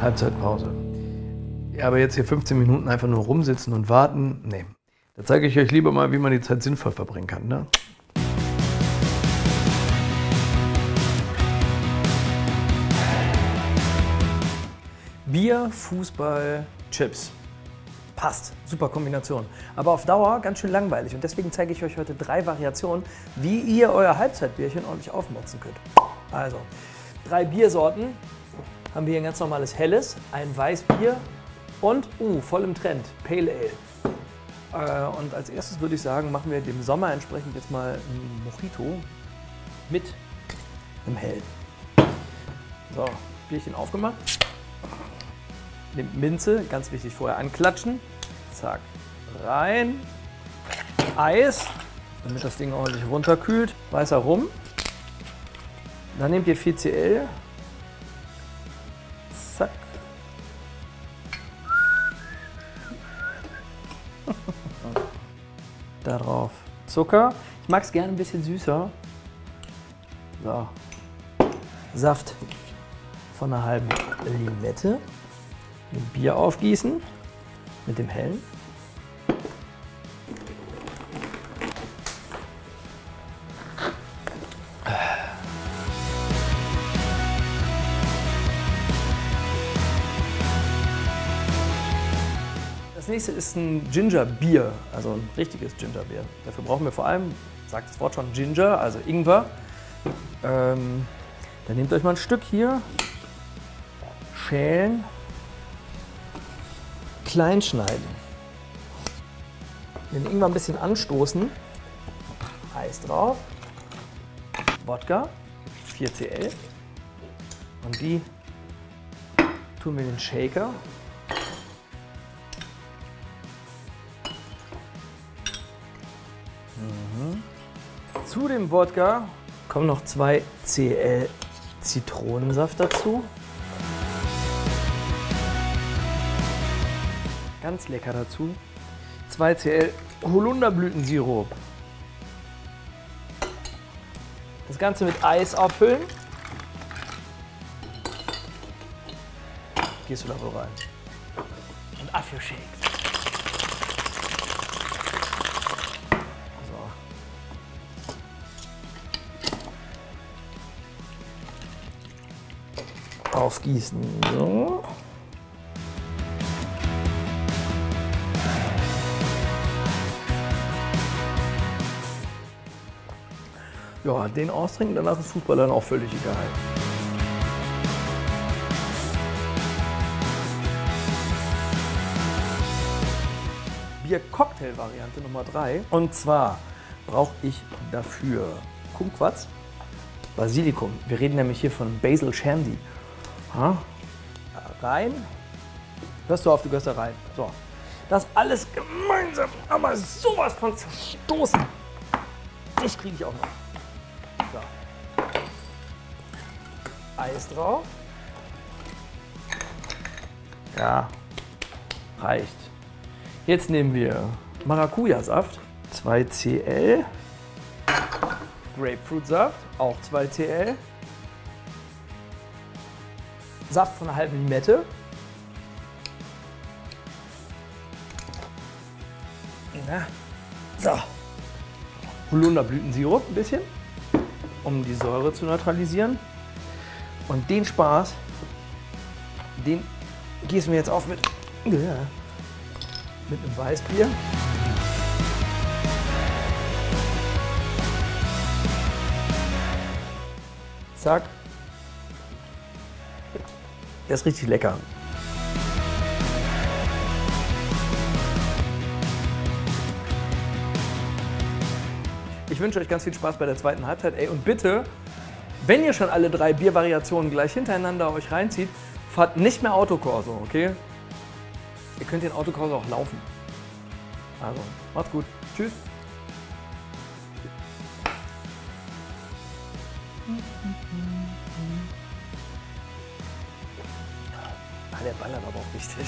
Halbzeitpause. Ja, aber jetzt hier 15 Minuten einfach nur rumsitzen und warten, nee. Da zeige ich euch lieber mal, wie man die Zeit sinnvoll verbringen kann. Ne? Bier, Fußball, Chips. Passt, super Kombination. Aber auf Dauer ganz schön langweilig und deswegen zeige ich euch heute drei Variationen, wie ihr euer Halbzeitbierchen ordentlich aufmotzen könnt. Also, drei Biersorten. Haben wir hier ein ganz normales helles, ein Weißbier und, uh, voll im Trend, Pale Ale. Äh, und als erstes würde ich sagen, machen wir dem Sommer entsprechend jetzt mal ein Mojito mit einem hellen. So, Bierchen aufgemacht. Nehmt Minze, ganz wichtig, vorher anklatschen. Zack, rein. Eis, damit das Ding ordentlich runterkühlt. Weißer Rum. Dann nehmt ihr 4CL. Darauf Zucker. Ich mag es gerne ein bisschen süßer. So. Saft von einer halben Limette. Mit Bier aufgießen. Mit dem hellen. Das nächste ist ein Ginger-Bier, also ein richtiges Ginger-Bier. Dafür brauchen wir vor allem, sagt das Wort schon, Ginger, also Ingwer. Ähm, dann nehmt euch mal ein Stück hier, schälen, klein schneiden. Den Ingwer ein bisschen anstoßen, Eis drauf, Wodka, 4CL und die tun wir in den Shaker Zu dem Wodka kommen noch 2 CL Zitronensaft dazu. Ganz lecker dazu. 2 CL Holunderblütensirup. Das Ganze mit Eis auffüllen. Gehst du da so rein. Und Aftershake. Aufgießen. So. Ja, den austrinken, danach ist Fußball dann auch völlig egal. Bier-Cocktail-Variante Nummer 3. Und zwar brauche ich dafür Kumquats, Basilikum. Wir reden nämlich hier von Basil Shandy. Ha? Rein. Hörst du auf, du gehörst da rein. So. Das alles gemeinsam, aber sowas von zerstoßen. Das kriege ich auch noch. So. Eis drauf. Ja, reicht. Jetzt nehmen wir Maracuja-Saft, 2 Cl. Grapefruit-Saft, auch 2 Cl. Saft von einer halben Limette. Na. So. Holunderblütensirup ein bisschen, um die Säure zu neutralisieren. Und den Spaß, den gießen wir jetzt auf mit, ja, mit einem Weißbier. Zack. Der ist richtig lecker. Ich wünsche euch ganz viel Spaß bei der zweiten Halbzeit. Ey, und bitte, wenn ihr schon alle drei Biervariationen gleich hintereinander euch reinzieht, fahrt nicht mehr Autokorso, okay? Ihr könnt den Autokorso auch laufen. Also, macht's gut. Tschüss. Der ballert aber auch richtig.